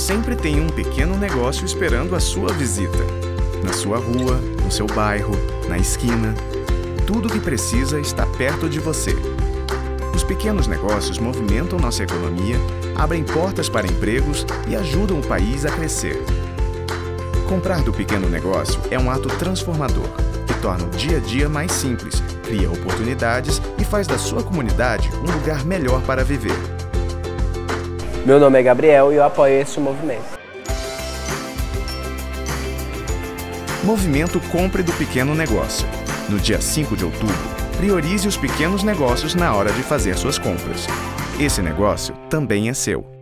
sempre tem um pequeno negócio esperando a sua visita. Na sua rua, no seu bairro, na esquina. Tudo o que precisa está perto de você. Os pequenos negócios movimentam nossa economia, abrem portas para empregos e ajudam o país a crescer. Comprar do pequeno negócio é um ato transformador que torna o dia a dia mais simples, cria oportunidades e faz da sua comunidade um lugar melhor para viver. Meu nome é Gabriel e eu apoio este movimento. Movimento Compre do Pequeno Negócio. No dia 5 de outubro, priorize os pequenos negócios na hora de fazer suas compras. Esse negócio também é seu.